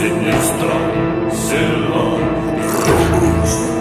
sinistra, silla, robust.